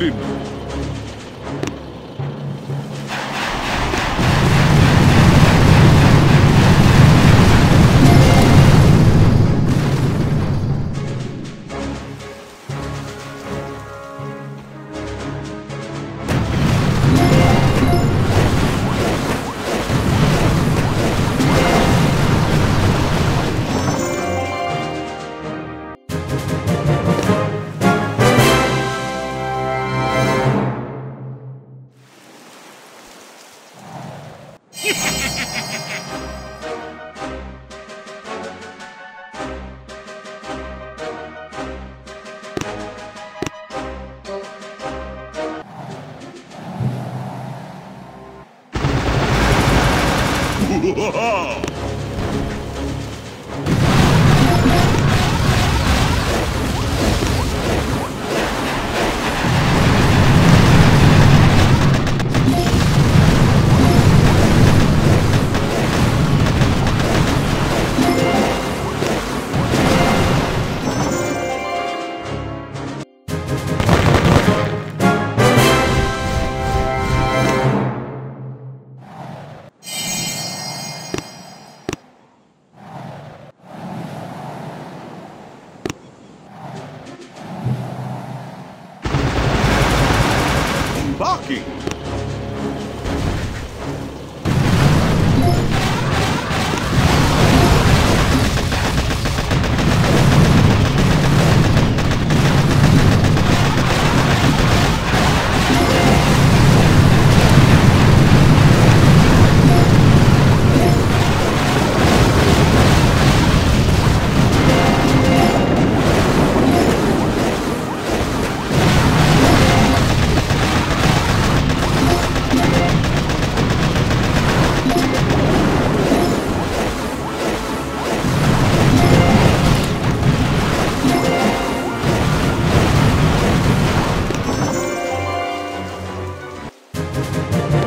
Splendid! Embarking!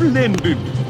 Splendid!